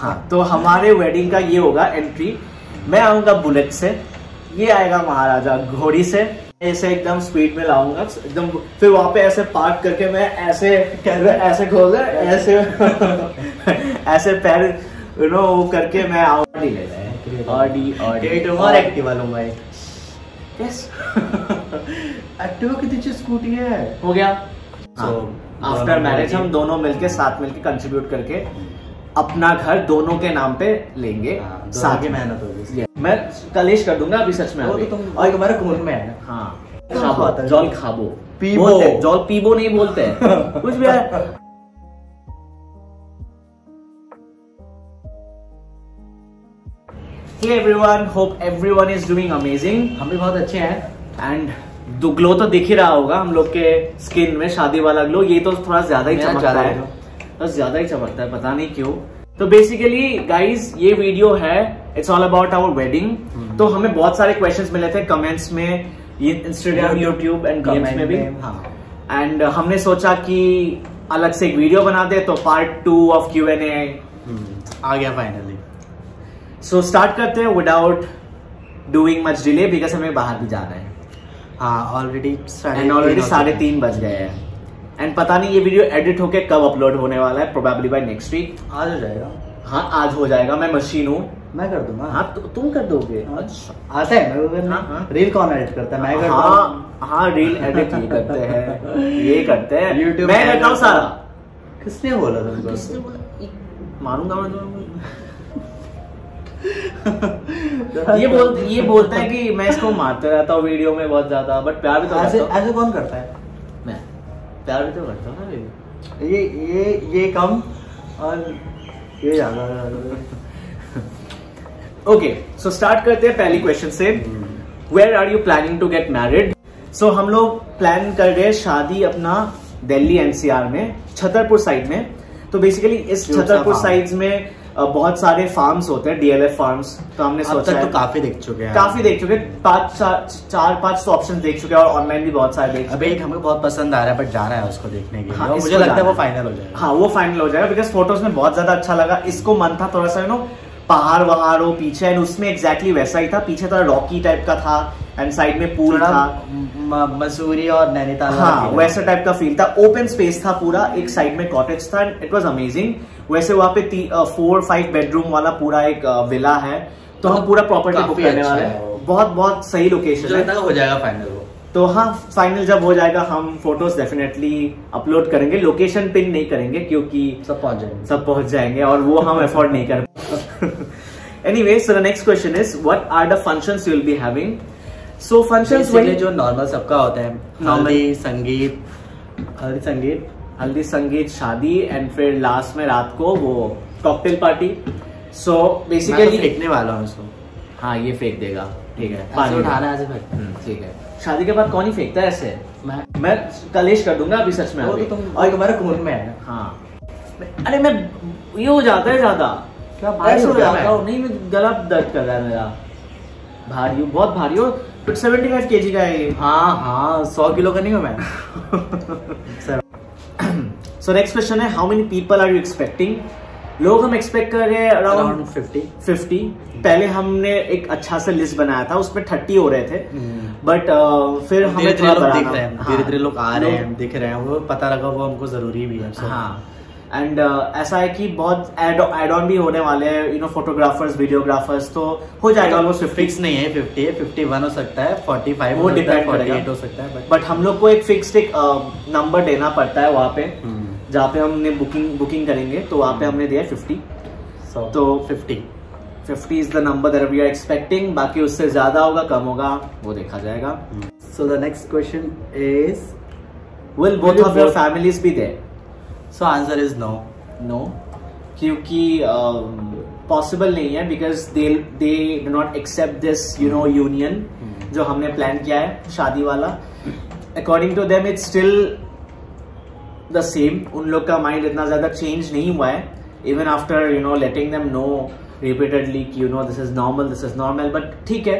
हाँ तो हमारे वेडिंग का ये होगा एंट्री मैं आऊँगा बुलेट से। ये आएगा महाराजा घोड़ी से। ऐसे एकदम स्पीड में लाऊँगा। एकदम फिर वहाँ पे ऐसे पार्क करके मैं ऐसे ऐसे खोल ऐसे ऐसे पैर यू नो वो करके मैं आऊँगा ले हैं ऑडी ऑडी और एक्टिवा लूँगा यस एक्टिवा स्कूटी है हो। गया। आफ्टर मैरिज हम दोनों मिलके साथ मिलके कंट्रीब्यूट करके अपना घर दोनों के नाम पे लेंगे हाँ, साथ में। मेहनत होगी. मैं कलेश कर दूँगा अभी सच में वो तो तुम और तुम्हारे खून में है हाँ। खाबो जॉल खाबो। पीबो। जॉल पीबो नहीं बोलते। कुछ भी है। Hey everyone, hope everyone is doing amazing हम भी बहुत अच्छे हैं। एंड ग्लो तो दिख ही रहा होगा हम लोग के स्किन में शादी वाला ग्लो ये तो थोड़ा ज़्यादा ही मेरा रहा है बस ज़्यादा ही चमकता है पता नहीं क्यों। तो बेसिकली गाइज़ ये वीडियो है it's all about our wedding तो हमें बहुत सारे क्वेश्चंस मिले थे कमेंट्स में इंस्टाग्राम यूट्यूब एंड डीएम्स में भी। एंड हाँ। हमने सोचा कि अलग से एक वीडियो बना दे तो part two of Q and A आ गया फाइनली सो स्टार्ट करते हैं without doing much delay because हमें बाहर भी जाना है। हाँ ऑलरेडी ऑलरेडी साढ़े तीन बज गए हैं। एंड पता नहीं ये वीडियो एडिट होके कब अपलोड होने वाला है प्रोबेबली बाय नेक्स्ट वीक आज हो जाएगा। हाँ आज हो जाएगा मैं मशीन हूँ। मैं कर दूँगा। हाँ तु, तुम कर दोगे। अच्छा। आता है करना? हाँ, हाँ। रील कौन एडिट करता है? मैं करता हूँ। हाँ हाँ रील एडिट ये करते हैं ये करते हैं। YouTube मैं करता हूँ सारा। किसने बोला तुमको? किसने बोला? मारूँगा मैं तुम्हें। ये बोल ये बोलता है कि मैं इसको मारते रहता हूँ वीडियो में बहुत ज़्यादा बट प्यार भी तो ऐसे ऐसे कौन करता है? मैं प्यार भी तो करता हूँ ना। ये ये ये कम और ये ज़्यादा। ओके सो स्टार्ट करते हैं पहली क्वेश्चन से। Where are you planning to get married so हम लोग प्लान कर रहे हैं शादी अपना दिल्ली एनसीआर में छतरपुर साइड में। तो बेसिकली इस छतरपुर साइड में बहुत सारे फार्म्स होते हैं डीएलएफ फार्म्स तो हमने सोचा तक है तो काफ़ी देख चुके हैं। काफ़ी देख चुके। पाँच चार चार पाँच तो ऑप्शन देख चुके हैं और ऑनलाइन भी बहुत सारे देख अभी एक हमें बहुत पसंद आ रहा है बट जाना है उसको देखने के लिए। हाँ, मुझे लगता है वो फाइनल हो जाएगा। हाँ वो फाइनल हो जाएगा बिकॉज़ फ़ोटोज़ में बहुत ज़्यादा अच्छा लगा। इसको मन था थोड़ा सा यू नो पहाड़ वहाड़ हो पीछे एंड उसमें एग्जैक्टली वैसा ही था। पीछे थोड़ा रॉकी टाइप का था एंड साइड में पूल था। मसूरी और नैनीताल हाँ वैसा टाइप का फील था। ओपन स्पेस था पूरा एक साइड में कॉटेज था एंड इट वॉज़ अमेजिंग वैसे वहाँ पे फोर फाइव बेडरूम वाला पूरा एक विला है तो हम पूरा प्रॉपर्टी बुक करने अच्छा वाले हैं। बहुत बहुत सही लोकेशन है। हो जाएगा फाइनल वो। तो हाँ फाइनल जब हो जाएगा हम फ़ोटोज़ डेफिनेटली अपलोड करेंगे। लोकेशन पिन नहीं करेंगे क्योंकि सब पहुँच जाएँगे। सब पहुँच जाएँगे और वो हम अफोर्ड नहीं कर anyway so the next question is what are the functions you will be having so functions जो नॉर्मल सबका होता है। हल्दी संगीत हल्दी संगीत हल्दी संगीत शादी एंड फिर लास्ट में रात को वो कॉकटेल पार्टी सो तो बेसिकली फेंकने वाला हूँ उसको। हाँ ये फेंक देगा। ठीक है पानी उठाना है, हम्म, ठीक है। शादी के बाद कौन ही फेंकता है ऐसे? मैं मैं कलेश कर दूँगा अभी सच में वो तो तुम और तुम्हारे खून में है। हाँ। अरे मैं ये हो जाता है ज़्यादा। क्या भारी हो जाता? हूँ। नहीं मैं गला दर्द कर रहा है मेरा। भारी हूँ बहुत भारी हो। सेवेंटी फाइव के जी का है ये। हाँ हाँ सौ किलो का नहीं हूँ मैं। सो नेक्स्ट क्वेश्चन है how many people are you expecting लोग हम एक्सपेक्ट कर रहे हैं अराउंड फिफ्टी फिफ्टी पहले हमने एक अच्छा सा लिस्ट बनाया था उसमें थर्टी हो रहे थे. बट uh, फिर हमें धीरे धीरे थोड़ा लोग दिख बढ़ाना- रहे हैं धीरे धीरे लोग आ रहे हैं दिख रहे हैं वो पता लगा वो हमको ज़रूरी भी है हाँ। एंड ऐसा है कि बहुत एड ऑन भी होने वाले हैं यू नो फोटोग्राफर्स वीडियोग्राफर्स तो हो जाएगा ऑलमोस्ट फिफ्टी फिक्स नहीं है फिफ्टी है फिफ्टी वन हो सकता है फोर्टी फाइव वो करेगा। एट हो सकता है बट बट हम लोग को एक फिक्स्ड एक नंबर देना पड़ता है वहाँ पे। जहाँ पे हमने बुकिंग बुकिंग करेंगे तो वहाँ पे हमने दिया फिफ्टी सो। तो fifty fifty is the number that we are expecting बाकी उससे ज़्यादा होगा कम होगा वो देखा जाएगा। So the next question is will both of your families be there so answer is no no क्योंकि पॉसिबल नहीं है because they they do not accept this you know union जो हमने प्लान किया है शादी वाला। According to them it's still the same उन लोग का माइंड इतना ज़्यादा चेंज नहीं हुआ है. Even after you know letting them know repeatedly कि you know this is normal this is normal but ठीक है.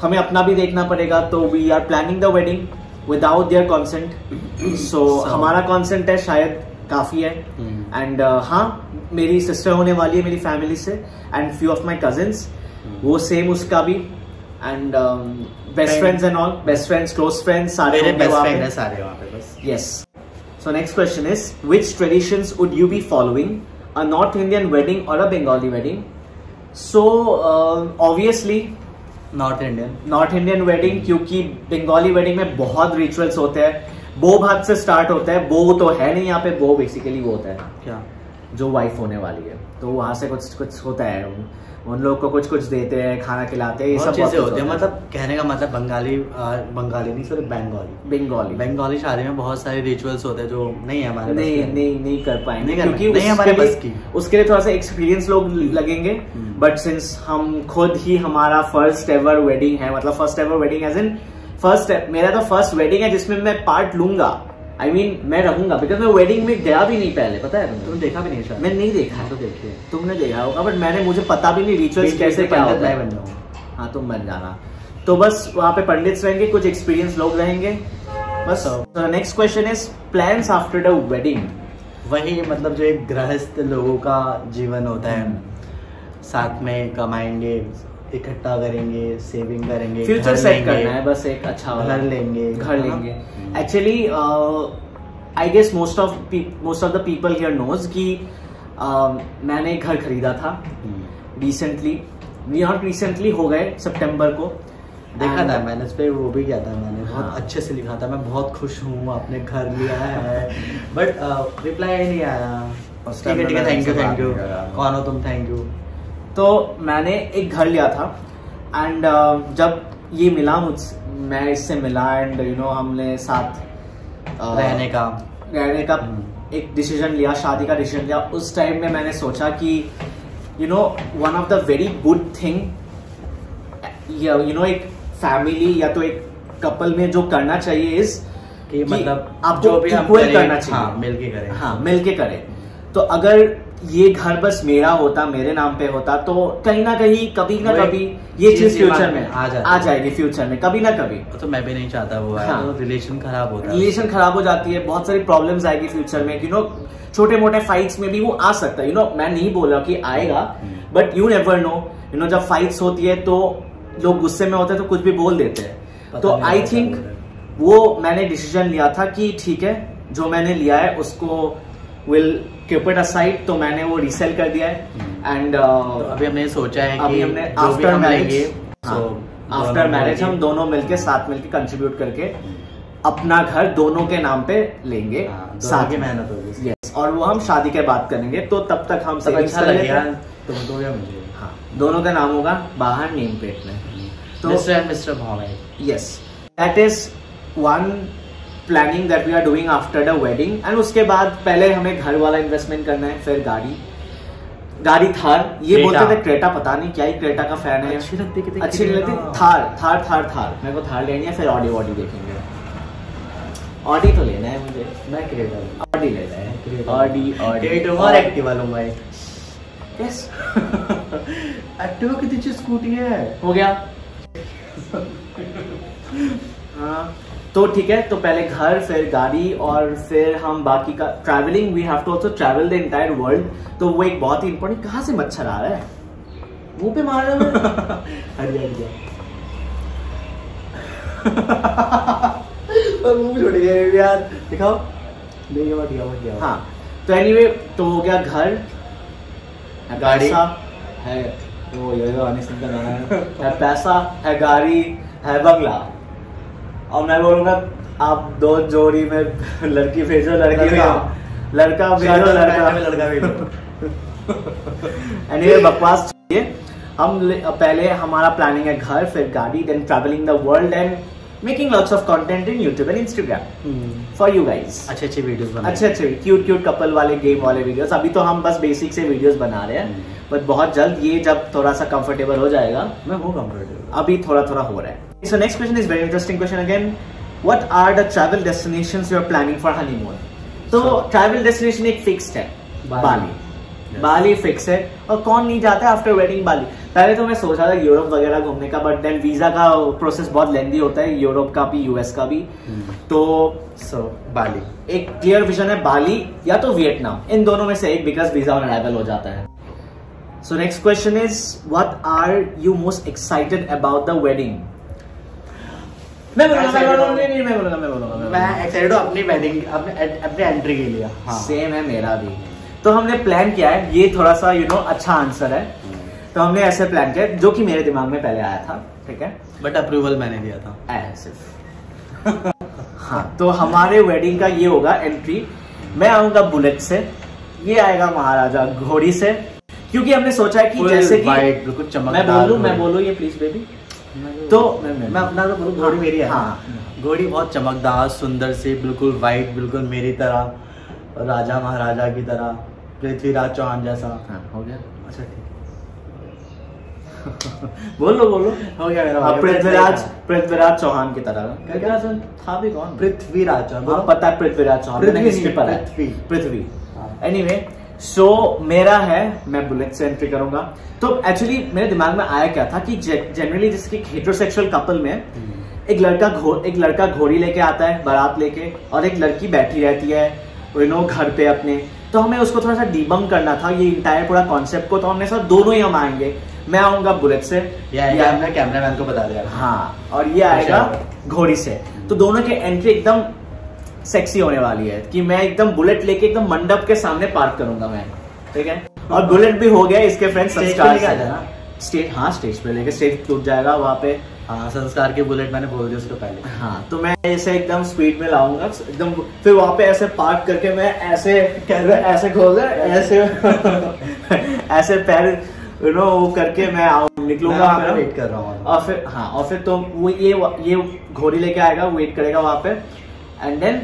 हमें अपना भी देखना पड़ेगा. तो we are planning the wedding without their consent so हमारा कॉन्सेंट है शायद काफ़ी है. Hmm. हम्म। एंड हाँ मेरी सिस्टर होने वाली है मेरी फैमिली से and few of my cousins वो सेम उसका भी. And best friends and all best friends close friends सारे बेस्ट फ्रेंड है सारे वहाँ पे बस। Yes. So next question is, which traditions would you be following? A North Indian wedding or a Bengali wedding? So uh, obviously North Indian North Indian wedding क्योंकि Bengali wedding में बहुत rituals होते हैं बो भात से स्टार्ट होता है बो तो है नहीं यहाँ पे बो बेसिकली वो होता है क्या जो वाइफ होने वाली है। तो वहाँ से कुछ कुछ होता है। उन लोग को कुछ कुछ देते हैं खाना खिलाते हैं ये सब चीज़ें होती है। मतलब कहने का मतलब बंगाली आ, बंगाली नहीं सॉरी बंगाली। बंगाली। बंगाली शादी में बहुत सारे रिचुअल्स होते हैं जो नहीं है हमारे नहीं नहीं नहीं कर पाएँगे। नहीं क्योंकि नहीं हमारे बस की। उसके लिए थोड़ा सा एक्सपीरियंस लोग लगेंगे। हम्म। बट सिंस हम खुद ही हमारा फ़र्स्ट एवर वेडिंग है मतलब first ever wedding as in first मेरा तो फ़र्स्ट वेडिंग है जिसमें मैं पार्ट लूँगा। आई I मीन mean, मैं रहूँगा बिकॉज़ मैं वेडिंग में गया भी नहीं पहले पता है तुमने? देखा भी नहीं शायद मैं नहीं देखा। हाँ, तो देखिए। तुमने देखा होगा बट मैंने मुझे पता भी नहीं रिचुअल्स कैसे क्या होता है। बन जाऊँ हाँ तुम बन जाना। तो बस वहाँ पे पंडित रहेंगे कुछ एक्सपीरियंस लोग रहेंगे बस। Next question is plans after the wedding वही मतलब जो एक गृहस्थ लोगों का जीवन होता है। साथ में कमाएँगे इकट्ठा करेंगे सेविंग करेंगे फ्यूचर सेट करना है बस एक अच्छा घर लेंगे। घर लेंगे। हम्म। Actually I guess most of most of the people here knows कि uh, मैंने एक घर खरीदा था। रिसेंटली नॉट रिसेंटली हो गए सितंबर को। देखा था मैंने उस पर वो भी किया था मैंने। हाँ। बहुत अच्छे से लिखा था। मैं बहुत खुश हूँ आपने घर लिया है। बट रिप्लाई नहीं आया। ठीक है ठीक है थैंक यू थैंक यू। कौन हो तुम? थैंक यू तो मैंने एक घर लिया था। एंड uh, जब ये मिला मुझ मैं इससे मिला एंड यू नो हमने साथ uh, रहने का। रहने का हम्म। एक डिसीज़न लिया शादी का डिसीज़न लिया। उस टाइम में मैंने सोचा कि you know one of the very good thing you know एक फैमिली या तो एक कपल में जो करना चाहिए इस कि मतलब आप जो भी हम करना चाहिए। हाँ, मिलके करें। हाँ मिलके करें। तो अगर ये घर बस मेरा होता मेरे नाम पे होता तो कहीं ना कहीं कभी ना कभी ये चीज़ फ्यूचर में आ आ जाएगी फ्यूचर में कभी ना कभी तो मैं भी नहीं चाहता वो हाँ। तो रिलेशन खराब होता रिलेशन खराब हो जाती है बहुत सारी प्रॉब्लम्स आएगी फ्यूचर में यू नो छोटे मोटे फाइट्स में भी वो आ सकता है यू नो मैं नहीं बोला कि आएगा। But you never know you know जब फाइट्स होती है तो लोग गुस्से में होते हैं तो कुछ भी बोल देते हैं तो आई थिंक। वो मैंने डिसीज़न लिया था कि ठीक है जो मैंने लिया है उसको विल इट असाइड तो मैंने वो रीसेल कर दिया है। हम्म। एंड तो अभी हमने सोचा है अभी कि हमने आफ्टर मैरिज हाँ, आफ्टर मैरिज हम दोनों मिलके साथ मिलके कंट्रीब्यूट करके अपना घर दोनों के नाम पे लेंगे हाँ, साथ में। मेहनत होगी। यस और वो हम शादी के बाद करेंगे तो तब तक हम सब अच्छा कर लगे लेते तुमको या मुझे हाँ दोनों का नाम होगा बाहर नेम प्लेट में तो mister and mister Bhave yes that is one planning that we are doing after the wedding and उसके बाद पहले हमें घर वाला इन्वेस्टमेंट करना है फिर गाड़ी। गाड़ी थार ये बोलते थे क्रेटा पता नहीं क्या ही क्रेटा का फ़ैन है। अच्छी लगती कितनी अच्छी लगती क्रेटा। थार थार थार थार। मेरे को थार लेनी है फिर ऑडी वॉडी देखेंगे। ऑडी तो लेना है मुझे। मैं क्रिएटर ऑडी लेना है। ऑडी ऑडी और एक्टिवा लूँगा एक यस एक्टिवा कितनी अच्छी स्कूटी है। हो गया। हाँ। तो ठीक है तो पहले घर फिर गाड़ी और फिर हम बाकी का travelling we have to also travel the entire world तो वो एक बहुत ही इंपॉर्टेंट कहाँ से मच्छर आ रहा है? मुँह पे मार रहे हो हट गया हट मुँह छोड़ गया यार दिखाओ। नहीं हाँ। तो एनीवे तो हो गया घर गाड़ी। है वो ये जो आने का गाना है। है पैसा है गाड़ी है बंगला। और मैं बोलूँगा आप दो जोड़ी में लड़की भेजो लड़की। भेजो। लड़का भेजो लड़का लड़का। भेजो। एनीवे बकवास चाहिए। हम पहले हमारा प्लानिंग है घर फिर गाड़ी then travelling the world and making lots of content in YouTube and Instagram for you guys अच्छे अच्छे वीडियोस बना अच्छे अच्छे क्यूट क्यूट कपल वाले गेम वाले वीडियोस अभी तो हम बस बेसिक से वीडियोस बना रहे हैं। हम्म। बट बहुत जल्द ये जब थोड़ा सा कंफर्टेबल हो जाएगा मैं हूँ। कंफर्टेबल अभी थोड़ा थोड़ा हो रहा है। So next question is very interesting question again what are the travel destination you are planning for honeymoon तो So- ट्रैवल डेस्टिनेशन एक फिक्स्ड है बाली। बाली बाली फिक्स है। और कौन नहीं जाता है आफ्टर वेडिंग बाली पहले तो मैं सोचा था यूरोप वगैरह घूमने का बट देन वीज़ा का प्रोसेस बहुत लेंदी होता है यूरोप का भी यूएस का भी। तो सो बाली एक क्लियर विजन है बाली या तो वियतनाम इन दोनों में से एक बिकॉज़ वीज़ा ऑन अराइवल हो जाता है। So next question is what are you most excited about the wedding मैं बोलूँगा मैं बोलूँगा नहीं नहीं मैं बोलूँगा मैं बोलूँगा मैं मैं एक्साइटेड हूँ अपनी वेडिंग अपने एंट्री के लिए हाँ। सेम है मेरा भी। तो हमने प्लान किया है ये थोड़ा सा यू you नो know, अच्छा आंसर है। तो हमने ऐसे प्लान किया जो कि मेरे दिमाग में पहले आया था ठीक है? बट अप्रूवल मैंने दिया था। सिर्फ़। हाँ तो हमारे वेडिंग का ये होगा एंट्री मैं आऊँगा बुलेट से ये आएगा महाराजा घोड़ी से क्योंकि हमने सोचा है कि जैसे कि मैं चमकदार बोलूँ मैं घोड़ी। बोलूँ ये प्लीज़ बेबी तो मैं मैं अपना तो बोलूँ घोड़ी मेरी है। हाँ घोड़ी बहुत चमकदार सुंदर सी बिल्कुल वाइट बिल्कुल मेरी तरह राजा महाराजा की तरह पृथ्वीराज चौहान जैसा। हाँ हो गया। अच्छा ठीक। बोलो बोलो। हो गया मेरा हाँ, पृथ्वीराज पृथ्वीराज चौहान की तरह। क्या? था भी कौन? पृथ्वीराज चौहान। हाँ, पता है पृथ्वीराज चौहान? पृथ्वी है। पृथ्वी। पृथ्वी। हाँ। एनीवे सो so, मेरा है मैं बुलेट से एंट्री करूँगा। तो एक्चुअली मेरे दिमाग में आया क्या था कि जनरली जिसकी हेट्रोसेक्सुअल कपल में एक लड़का घो एक लड़का घोड़ी लेके आता है बारात लेके और एक लड़की बैठी रहती है यू नो घर पे अपने। तो हमें उसको थोड़ा सा डिबंग करना था ये इंटायर पूरा कॉन्सेप्ट को तो हमने सब दोनों ही हम आएँगे। मैं आऊँगा बुलेट से। ये हमने कैमरामैन को बता दिया। हाँ और ये आएगा घोड़ी से। तो दोनों के एंट्री एकदम सेक्सी होने वाली है कि मैं एकदम बुलेट लेके एकदम मंडप के सामने पार्क करूँगा मैं ठीक है? और बुलेट भी हो गया इसके फ्रेंड्स संस्कार। स्टेज हाँ स्टेज पे लेके स्टेज टूट जाएगा वहाँ पे। हाँ संस्कार की बुलेट मैंने बोल दिया उसको पहले। हाँ तो मैं ऐसे एकदम स्पीड में लाऊँगा एकदम फिर वहाँ पे ऐसे पार्क करके मैं ऐसे ऐसे खोल ऐसे ऐसे पैर यू नो वो करके मैं आऊँ निकलूँगा फिर वेट कर रहा हूँ। और फिर हाँ और फिर तो वो ये ये घोड़ी लेके आएगा वेट करेगा वहाँ पे। एंड देन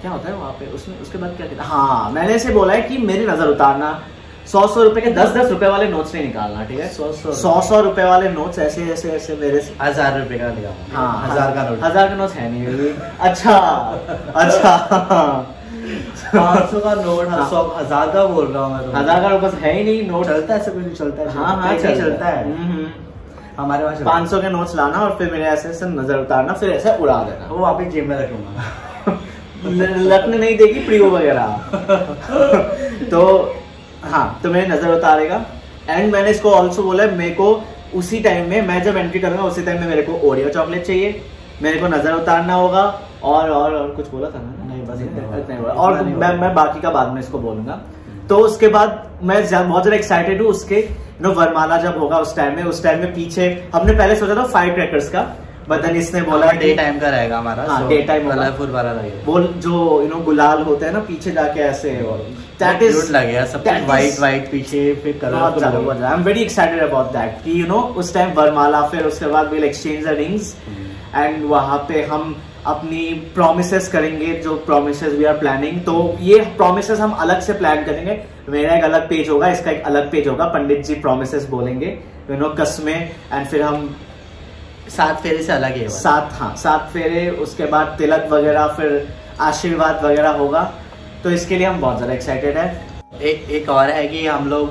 क्या होता है वहाँ पे? उसमें उसके बाद क्या कहता है? हाँ मैंने इसे बोला है कि मेरी नज़र उतारना सौ सौ रुपए के दस दस रुपए वाले नोट्स नहीं निकालना ठीक है? सौ सौ रुपए। वाले नोट्स ऐसे ऐसे ऐसे मेरे से हज़ार रुपए का लिया हाँ हज़ार का नोट हज़ार का नोट है नहीं अच्छा अच्छा। पाँच सौ का नोट हाँ। सौ हज़ार का बोल रहा हूँ मैं तो। हज़ार का बस है ही नहीं नोट चलता है नहीं चलता है। हाँ हाँ चलता है। हम्म, हमारे पास पाँच सौ के नोट्स लाना और फिर मेरे ऐसे ऐसे नज़र उतारना फिर ऐसे उड़ा देना। वो वापिस जेब में रखूँगा। ल- नहीं देगी प्रियो वगैरह। तो हाँ तो मेरी नज़र उतारेगा। एंड मैंने इसको ऑल्सो बोला है मेरे को उसी टाइम में मैं जब एंट्री करूँगा उसी टाइम में मेरे को ओरियो चॉकलेट चाहिए। मेरे को नज़र उतारना होगा और और और कुछ बोला था ना? नहीं, बस इतना बोला। और मैं मैं बाकी का बाद में इसको बोलूँगा। तो उसके बाद मैं बहुत ज़्यादा एक्साइटेड हूँ उसके नो वरमाला जब होगा उस टाइम में उस टाइम में पीछे हमने पहले सोचा था फाइव क्रैकर्स का बदन इसने बोला डे टाइम का रहेगा हमारा हाँ, टाइम कलरफुल वाला रहेगा। बोल जो यू नो गुलाल होते हैं ना पीछे जाके ऐसे दैट इज़ Cute लगेगा सब कुछ वाइट वाइट पीछे फिर कलर चालू बहुत colour I am very excited about that कि यू नो उस टाइम वरमाला फिर उसके बाद will exchange the rings and वहाँ पे हम अपनी प्रोमिसेस करेंगे जो प्रोमिसेस वी आर प्लानिंग तो ये प्रोमिसेस हम अलग से प्लान करेंगे। मेरा एक अलग पेज होगा इसका एक अलग पेज होगा। पंडित जी प्रोमिसेस बोलेंगे। यू नो कस्में एंड फिर हम सात फेरे से अलग है सात हाँ सात फेरे उसके बाद तिलक वगैरह फिर आशीर्वाद वगैरह होगा। तो इसके लिए हम बहुत ज़्यादा एक्साइटेड है। एक एक और है कि हम लोग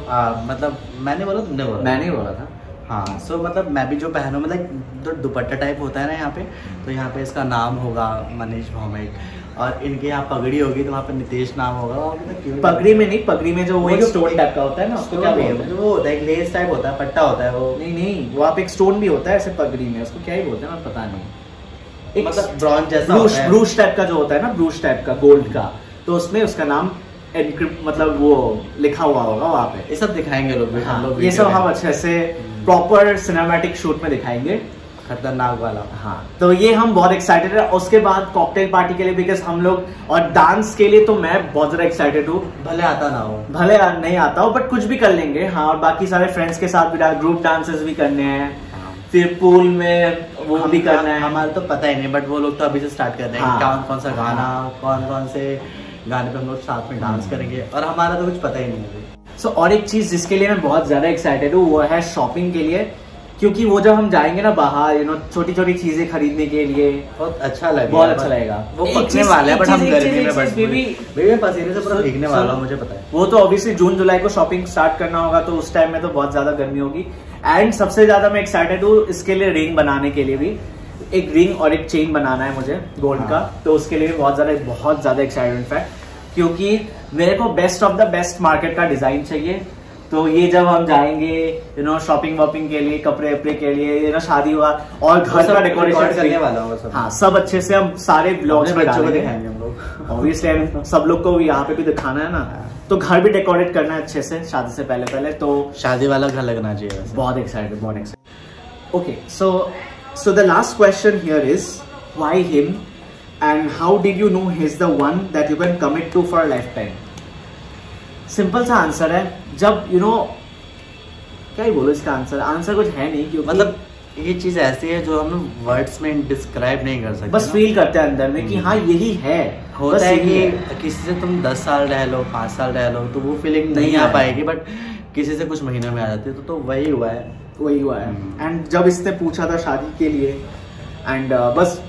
मतलब मैंने बोला तुमने बोला। मैंने बोला था। हाँ सो so, मतलब मैं भी जो पहनूँ मतलब जो दुपट्टा टाइप होता है ना यहाँ पे तो यहाँ पे इसका नाम होगा मनीष भौमिक। और इनके यहाँ पगड़ी होगी तो वहाँ पे नितेश नाम होगा। तो पगड़ी में नहीं पगड़ी में जो वो एक स्टोन टाइप का होता है ना उसको क्या बोलते हैं? वो होता है एक लेस टाइप होता है पट्टा होता है वो। नहीं नहीं वो आप एक स्टोन भी होता है ऐसे पगड़ी में उसको क्या ही बोलते हैं मैं पता नहीं। एक मतलब ब्रॉन्ज जैसा ब्रूश टाइप का जो होता है ना ब्रूश टाइप का गोल्ड का तो उसमें उसका नाम एनक्रिप्ट मतलब वो लिखा हुआ होगा वहाँ पे। ये सब दिखाएँगे लोग हम हाँ, लोग ये सब हम अच्छे से प्रॉपर सिनेमैटिक शूट में दिखाएँगे। खतरनाक वाला। हाँ तो ये हम बहुत एक्साइटेड है। उसके बाद कॉकटेल पार्टी के लिए बिकॉज़ हम लोग और डांस के लिए तो मैं बहुत ज़्यादा एक्साइटेड हूँ। भले आता ना हो। भले नहीं आता हो बट कुछ भी कर लेंगे। हाँ और बाकी सारे फ्रेंड्स के साथ भी ग्रुप डांसेस भी करने हैं। फिर पूल में वो हम- भी करना है। हमारा तो पता ही नहीं बट वो लोग तो अभी से स्टार्ट कर रहे हैं हाँ। कौन कौन सा गाना कौन कौन से गाने पे हम लोग साथ में डांस करेंगे। और हमारा तो कुछ पता ही नहीं है। सो और एक चीज़ जिसके लिए मैं बहुत ज़्यादा एक्साइटेड हूँ वो है शॉपिंग के लिए। क्योंकि वो जब हम जाएँगे ना बाहर यू नो छोटी छोटी चीज़ें खरीदने के लिए बहुत अच्छा लगेगा बहुत अच्छा लगेगा। वो पकने वाला है बट हम गर्मी में बस बेबी बेबी पसीने से पूरा भीगने वाला हूँ मुझे पता है। वो तो ऑब्वियसली जून जुलाई को शॉपिंग स्टार्ट करना होगा तो उस टाइम में तो बहुत ज़्यादा गर्मी होगी। एंड सबसे ज़्यादा मैं एक्साइटेड हूँ इसके लिए रिंग बनाने के लिए भी। एक रिंग और एक चेन बनाना है मुझे गोल्ड हाँ। का। तो उसके लिए बहुत ज़्यादा बहुत ज़्यादा एक्साइटेड इनफैक्ट क्योंकि मेरे को best of the best market का डिज़ाइन चाहिए। तो ये जब हम जाएँगे यू नो शॉपिंग वॉपिंग के लिए कपड़े वपड़े के लिए यू नो शादी हुआ और घर का डेकोरेशन करने वाला हूँ सब। हाँ सब अच्छे से हम सारे ब्लॉग्स में बच्चों को दिखाएँगे हम लोग। ऑब्वियसली सब लोग को यहाँ पे भी दिखाना है ना। तो घर भी डेकोरेट करना है अच्छे से शादी से पहले पहले तो शादी वाला घर लगना चाहिए बहुत एक्साइटेड बहुत excited okay so so the last question here is why him and how did you know his the one that you can commit to for life time simple सा आंसर है जब यू you नो know, क्या ही बोलो इसका answer answer कुछ है नहीं क्योंकि मतलब ये चीज़ ऐसी है जो हम वर्ड्स में डिस्क्राइब नहीं कर सकते बस फील करते हैं अंदर में कि हम्म। हाँ यही है। होता है कि किसी से तुम दस साल रह लो पाँच साल रह लो तो वो फीलिंग नहीं नहीं आ पाएगी बट किसी से कुछ महीनों में आ जाती है तो, तो वही हुआ है। वही हुआ है। हम्म। एंड जब इसने पूछा था शादी के लिए एंड बस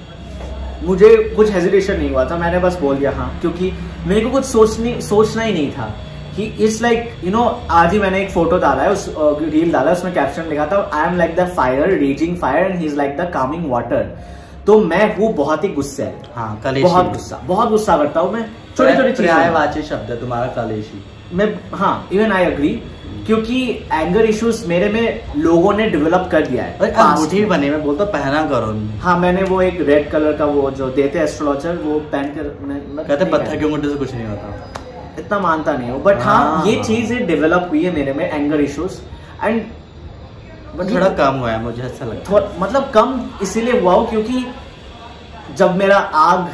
मुझे कुछ हेजिटेशन नहीं हुआ था मैंने बस बोल दिया हाँ क्योंकि मेरे को कुछ सोचनी सोचना ही नहीं था कि इट्स लाइक यू नो आज ही मैंने एक फ़ोटो डाला है उस रील डाला है उसमें कैप्शन लिखा था I am like the fire raging fire and he is like the calming water तो मैं हूँ बहुत ही गुस्से हाँ बहुत गुस्सा बहुत गुस्सा करता हूँ मैं। छोटी छोटी चीज़ें। वाची शब्द है तुम्हारा कलेशी। मैं हाँ इवन आई अग्री क्योंकि एंगर इश्यूज़ मेरे में लोगों ने डेवलप कर दिया है अंगूठी में। मैं बोलता पहना करो हाँ मैंने वो एक रेड कलर का वो जो देते एस्ट्रोलॉजर वो पहन कर कहते पत्थर। की अंगूठी से कुछ नहीं होता इतना मानता नहीं हूँ बट हाँ, हाँ। ये चीज़ डेवलप हुई है मेरे में एंगर इश्यूज़ एंड थोड़ा कम हुआ है मुझे ऐसा लगता है मतलब कम इसीलिए हुआ हो क्योंकि जब मेरा आग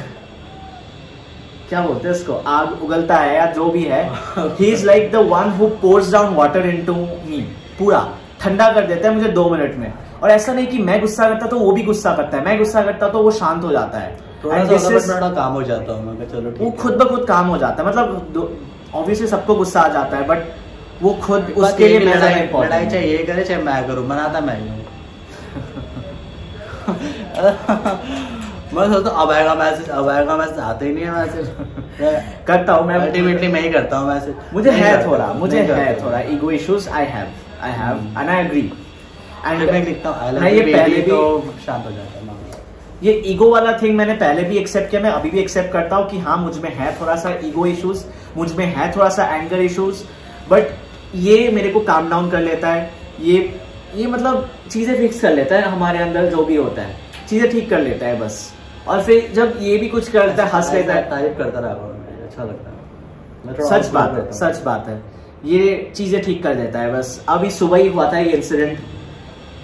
क्या बोलते हैं इसको आग उगलता है या जो भी है he is like the one who pours down water into me पूरा। ठंडा कर देता है मुझे दो मिनट में। और ऐसा नहीं कि मैं गुस्सा करता तो वो भी गुस्सा करता है। मैं गुस्सा करता तो वो शांत हो जाता है। is- काम हो जाता हूँ। चलो वो खुद ब खुद काम हो जाता है। मतलब ऑब्वियसली सबको गुस्सा आ जाता है बट वो खुद उसके लिए लड़ाई। चाहे ये करे चाहे मैं करूँ। मनाता मैं हूँ। मैं सोचता हूँ अब आएगा मैसेज अब आएगा मैसेज आते ही नहीं है मैसेज करता हूँ मैं अल्टीमेटली मैं ही करता हूँ मैसेज मुझे है थोड़ा मुझे है थोड़ा ego issues I have I have. And I agree जब मैं लिखता हूँ मैं ये पहले भी तो शांत हो जाता है ये ईगो वाला थिंग मैंने पहले भी एक्सेप्ट किया मैं अभी भी एक्सेप्ट करता हूँ कि हाँ मुझमें है थोड़ा सा ईगो इश्यूज़ मुझमें है थोड़ा सा एंगर इश्यूज़ बट ये मेरे को काम डाउन कर लेता है। ये ये मतलब चीज़ें फिक्स कर लेता है हमारे अंदर जो भी होता है। चीज़ें ठीक कर लेता है बस। और फिर जब ये भी कुछ करता है हंस लेता है। तारीफ़ करता रहा अच्छा लगता है। सच बात है सच बात है। ये चीज़ें ठीक कर देता है बस। अभी सुबह ही हुआ था ये इंसिडेंट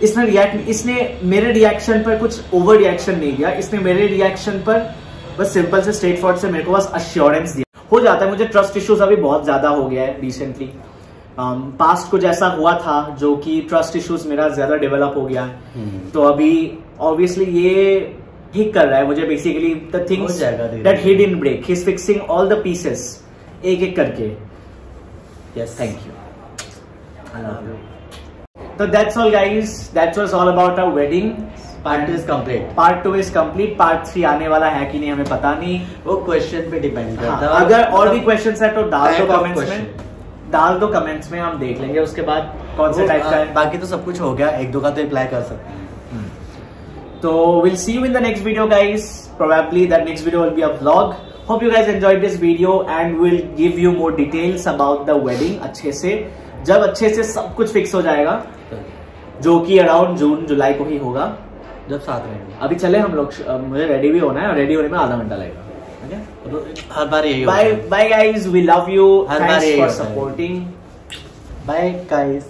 इसने रिएक्ट इसने मेरे रिएक्शन पर कुछ ओवर रिएक्शन नहीं दिया इसने मेरे रिएक्शन पर बस सिंपल से स्ट्रेट फॉरवर्ड से मेरे को बस अश्योरेंस दिया। हो जाता है मुझे ट्रस्ट इश्यूज़ अभी बहुत ज़्यादा हो गया है रिसेंटली पास्ट कुछ ऐसा हुआ था जो कि ट्रस्ट इश्यूज़ मेरा ज़्यादा डेवलप हो गया है। हम्म। तो अभी ऑब्वियसली ये ठीक कर रहा है मुझे basically the things that he. Didn't break he is fixing all the pieces एक एक करके। Yes. Thank you. तो that's all guys that's was all about our wedding Part two is complete. Part two is complete part three आने वाला है कि नहीं हमें पता नहीं। वो क्वेश्चन पे डिपेंड करता हाँ, है अगर और भी क्वेश्चन है तो डाल दो कमेंट्स में। डाल दो कमेंट्स में हम देख लेंगे उसके बाद कौन से टाइप का है। बाकी तो सब कुछ हो गया। एक दो का तो रिप्लाई कर सकते हैं। तो will see you in the next video guys probably that next video will be a blog hope you guys enjoy this video and will give you more details about the wedding अच्छे से. जब अच्छे से सब कुछ fix हो जाएगा जो कि अराउंड जून जुलाई को ही होगा. जब साथ रहेंगे अभी चले हम लोग मुझे रेडी भी होना है रेडी होने में आधा घंटा लगेगा. हर बार यही bye bye guys we love you हर बार सपोर्टिंग बाय गाइस